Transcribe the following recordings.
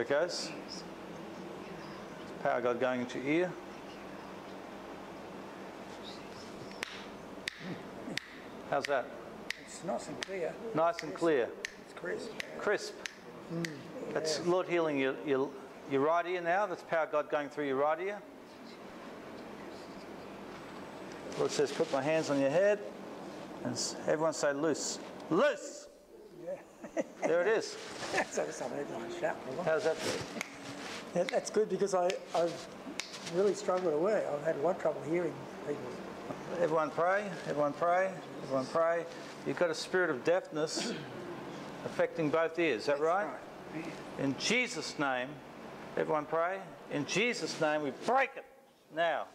There it goes. Power God going into your ear. How's that? It's nice and clear. Nice and clear. It's crisp. Crisp. Mm. That's Lord healing your, your, your right ear now. That's power God going through your right ear. Lord says, put my hands on your head. And everyone say loose. Loose! Yeah. There it is. so it's not even like shout for a long How's that? Yeah, That's good because I, I've really struggled away. I've had a lot of trouble hearing people. Everyone pray. Everyone pray. Everyone pray. You've got a spirit of deafness affecting both ears. Is that right? In Jesus' name, everyone pray. In Jesus' name, we break it now.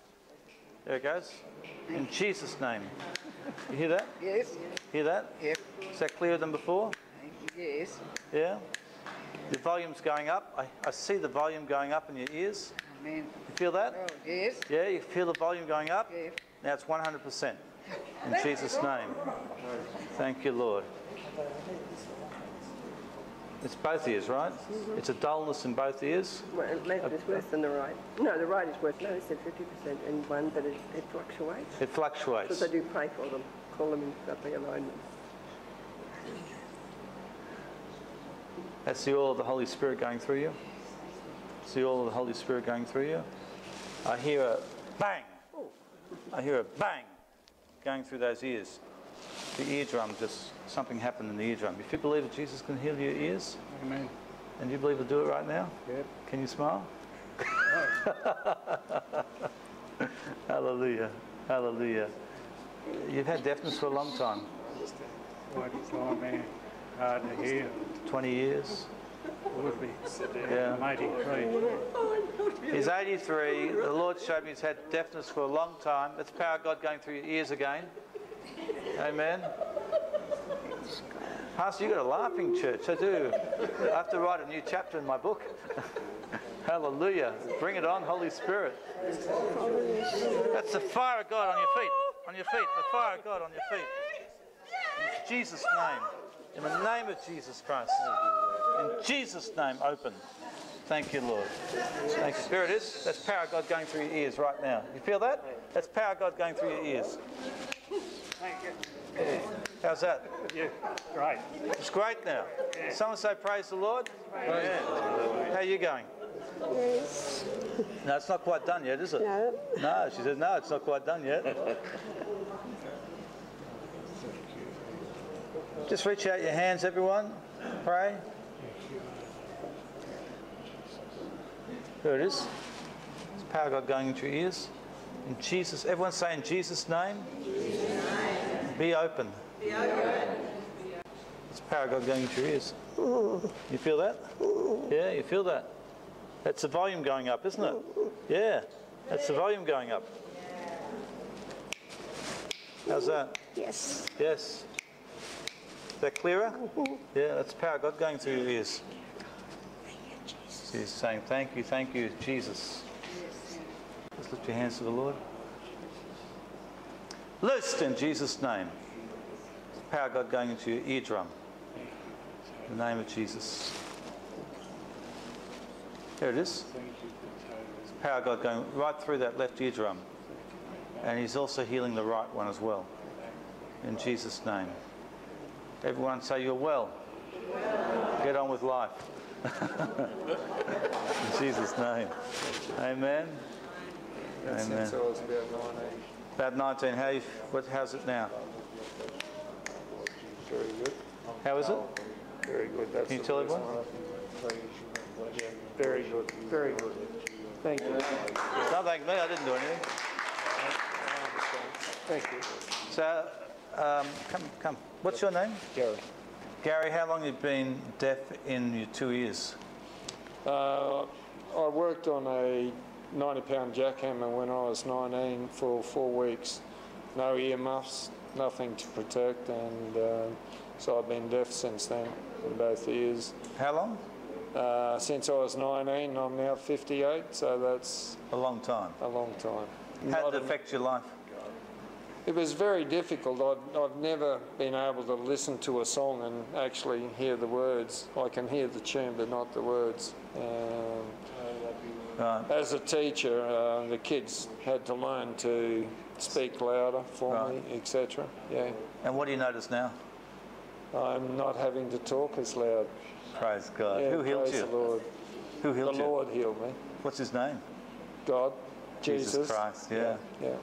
There it goes. In Jesus' name. You hear that? Yes, Hear that? yep, Is that clearer than before? Yes. Yeah? The volume's going up. I, I see the volume going up in your ears. Amen. You feel that? Oh, yes, Yeah, you feel the volume going up? yes. Now it's 100%. In Jesus' name. Thank you, Lord. It's both ears, right? It's a dullness in both ears. Well, left is worse than the right. No, the right is worse. No, it's at 50% in one, but it, it fluctuates. It fluctuates. Because I do pray for them, call them in something alignment. That's the oil of the Holy Spirit going through you. It's the oil of the Holy Spirit going through you. I hear a bang. I hear a bang going through those ears. The eardrum just, something happened in the eardrum. If you believe that Jesus can heal your ears, Amen. and you believe he'll do it right now, Yep. can you smile? Hallelujah. Hallelujah. You've had deafness for a long time Quite a oh, man. Hard to hear. 20 years. Would be. Yeah. I'm 83. He's 83. The Lord showed me he's had deafness for a long time. That's power of God going through your ears again. Amen. Pastor, you've got a laughing church. I do. I have to write a new chapter in my book. Hallelujah. Bring it on, Holy Spirit. That's the fire of God on your feet. On your feet. The fire of God on your feet. In Jesus' name. In the name of Jesus Christ. In Jesus' name, open. Thank you, Lord. Thank you. There it is. That's power of God going through your ears right now. You feel that? That's power of God going through your ears. Thank you. How's that? Yeah, great. It's great now. Someone say praise the Lord. Yeah. How are you going? No, it's not quite done yet, is it? No. No, she said, no, it's not quite done yet. Just reach out your hands, everyone. Pray. There it is. It's power of God going into your ears. In Jesus, everyone say in Jesus' name. Be open. Be open. It's power of God going into your ears. You feel that? Yeah, you feel that. That's the volume going up, isn't it? Yeah, that's the volume going up. How's that? Yes. Yes. Is that clearer? Yeah, that's power God going through your ears. He's saying, Thank you, thank you, Jesus. Just lift your hands to the Lord. Loosed in Jesus' name. Power God going into your eardrum. In the name of Jesus. There it is. Power of God going right through that left eardrum. And He's also healing the right one as well. In Jesus' name. Everyone say you're well. Get on with life. In Jesus' name. Amen. Amen. I was about 19. About 19. How you, what, how's it now? Very good. How is it? Very good. That's Can you tell everyone? one I can Yeah, Very good. Very good. Thank you. Don't thank me. I didn't do anything. Thank you. So, um, come, come. What's your name? Gary. Gary, how long have you been deaf in your two ears? Uh, I worked on a 90 pound jackhammer when I was 19 for four weeks. No earmuffs, nothing to protect, and uh, so I've been deaf since then in both ears. How long? Uh, since I was 19, I'm now 58, so that's A long time. a long time. How did it affect your life? It was very difficult. I've, I've never been able to listen to a song and actually hear the words. I can hear the tune, but not the words. Um, Right. as a teacher, uh, the kids had to learn to speak louder for Right. me, etc. Yeah, And what do you notice now? I'm not having to talk as loud. Praise God. Yeah, Who healed praise you? The Lord. Who The healed you? Lord healed me. What's his name? God, Jesus Jesus. Christ, yeah. yeah.